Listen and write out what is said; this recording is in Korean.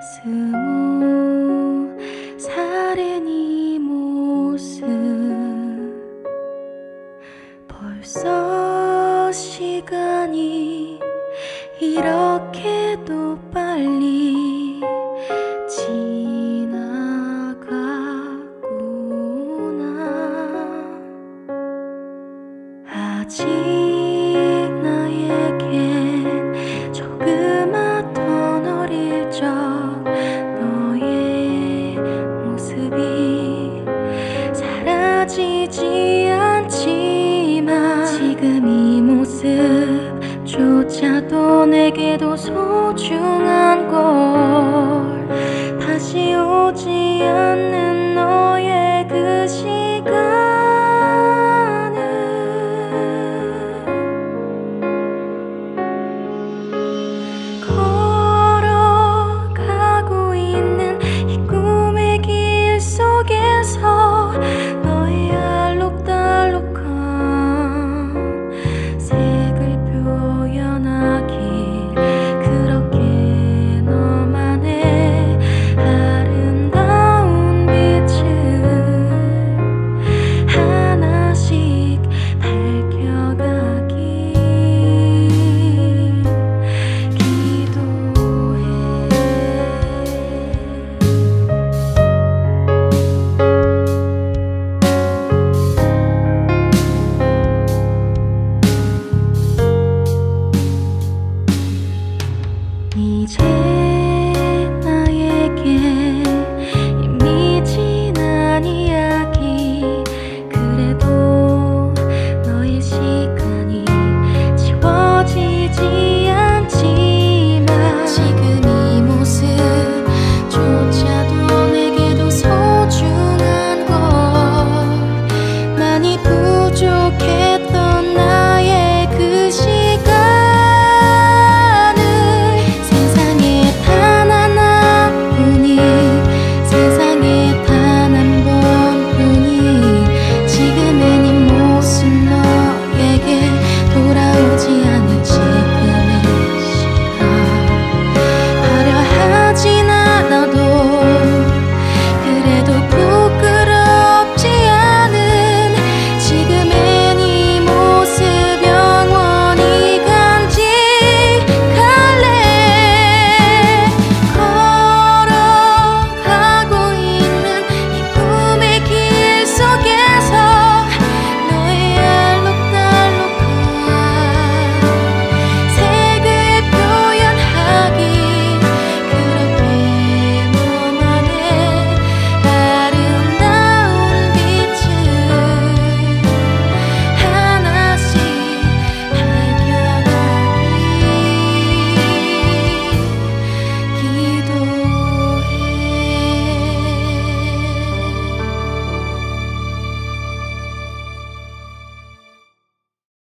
스무 살의 네 모습. 벌써 시간이 이렇게도 빨리 자도 내게도 소중한 곳. you